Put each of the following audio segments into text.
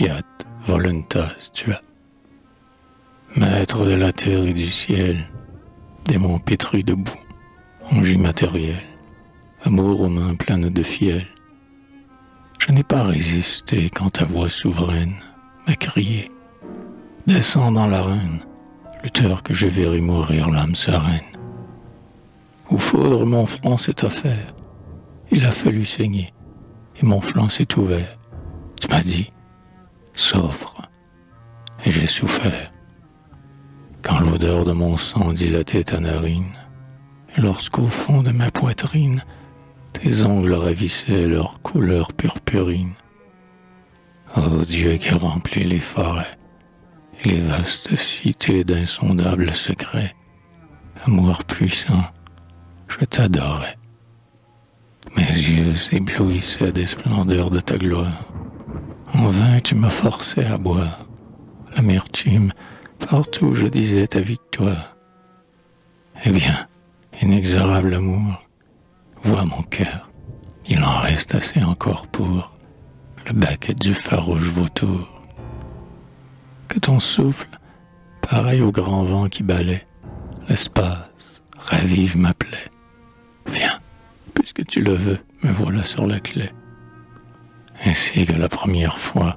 Fiat voluntas tua. Maître de la terre et du ciel, démon pétri de boue, ange immatériel, amour aux mains pleines de fiel. Je n'ai pas résisté quand ta voix souveraine m'a crié Descends dans l'arène, lutteur que je verrai mourir l'âme sereine. Où faudre mon front s'est offert, il a fallu saigner, et mon flanc s'est ouvert. Tu m'as dit Souffre, et j'ai souffert. Quand l'odeur de mon sang dilatait ta narine, et lorsqu'au fond de ma poitrine, tes ongles ravissaient leur couleur purpurine. Ô Dieu qui remplit les forêts et les vastes cités d'insondables secrets, amour puissant, je t'adorais. Mes yeux s'éblouissaient des splendeurs de ta gloire. En vain tu me forçais à boire l'amertume partout je disais ta victoire. Eh bien, inexorable amour, vois mon cœur, il en reste assez encore pour le baquet du farouche vautour. Que ton souffle, pareil au grand vent qui balait l'espace, ravive ma plaie. Viens, puisque tu le veux, me voilà sur la clé. Ainsi que la première fois,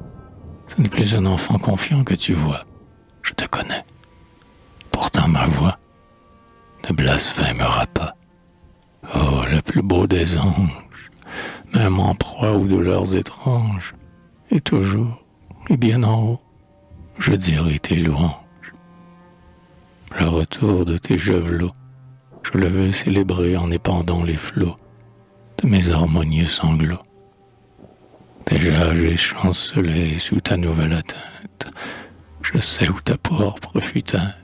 ce n'est plus un enfant confiant que tu vois. Je te connais. Pourtant ma voix ne blasphémera pas. Oh, le plus beau des anges, même en proie aux douleurs étranges, et toujours, et bien en haut, je dirai tes louanges. Le retour de tes javelots, je le veux célébrer en épandant les flots de mes harmonieux sanglots. Déjà j'ai chancelé sous ta nouvelle atteinte. Je sais où ta propre fut teinte.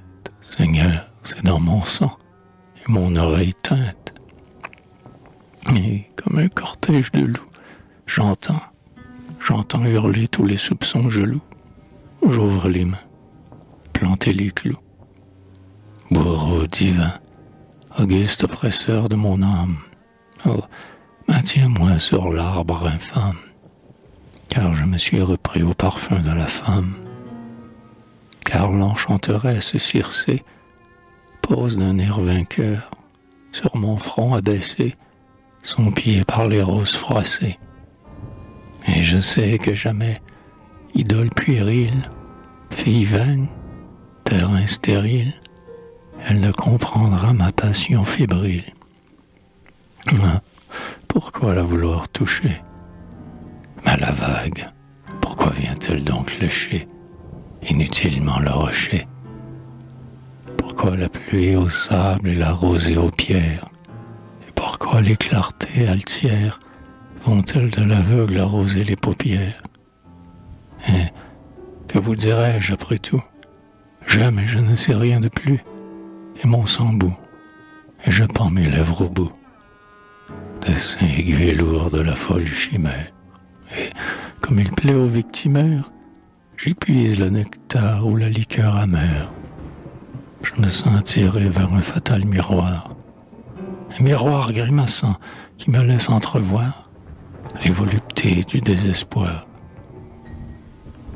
Seigneur, c'est dans mon sang et mon oreille teinte. Et comme un cortège de loups, j'entends, j'entends hurler tous les soupçons jaloux. J'ouvre les mains, planter les clous. Bourreau divin, auguste oppresseur de mon âme, oh, maintiens-moi sur l'arbre infâme me suis repris au parfum de la femme. Car l'enchanteresse Circé pose d'un air vainqueur sur mon front abaissé son pied par les roses froissées. Et je sais que jamais, idole puérile, fille vaine, terrain stérile, elle ne comprendra ma passion fébrile. Ah, pourquoi la vouloir toucher mais la vague, pourquoi vient-elle donc lécher inutilement le rocher? Pourquoi la pluie au sable et la rosée aux pierres? Et pourquoi les clartés altières vont-elles de l'aveugle arroser les paupières? Et que vous dirais-je après tout? J'aime et je ne sais rien de plus, et mon sang bout, et je pends mes lèvres au bout. Dessin aiguë lourd de la folle chimère comme il plaît aux victimaires, j'épuise le nectar ou la liqueur amère. Je me sens attiré vers un fatal miroir, un miroir grimaçant qui me laisse entrevoir les voluptés du désespoir.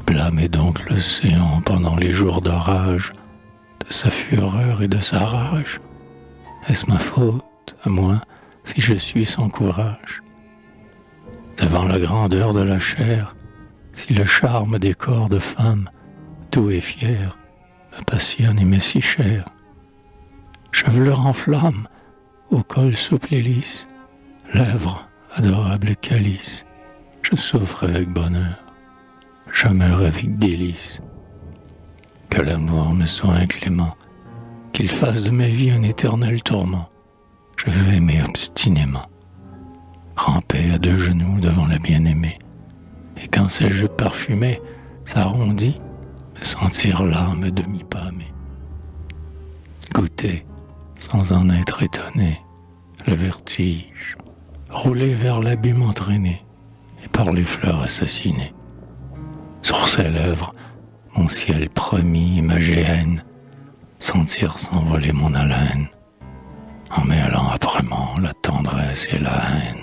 Blâmer donc l'océan pendant les jours d'orage de sa fureur et de sa rage. Est-ce ma faute, à moi, si je suis sans courage? Devant la grandeur de la chair, si le charme des corps de femme, doux et fier, me passionne et m'est si cher. Chevelure en flamme, au col souple et lisse, lèvres adorables et calice, je souffre avec bonheur, je meurs avec délice. Que l'amour me soit inclément, qu'il fasse de ma vie un éternel tourment, je veux aimer obstinément ramper à deux genoux devant la bien-aimée, et quand ses jeux parfumés s'arrondit, me sentir l'âme demi-pâmée. Goûter, sans en être étonné, le vertige, rouler vers l'abîme entraîné, et par les fleurs assassinées. Sur ses lèvres, mon ciel promis ma géhenne, sentir s'envoler mon haleine, en mêlant âprement la tendresse et la haine.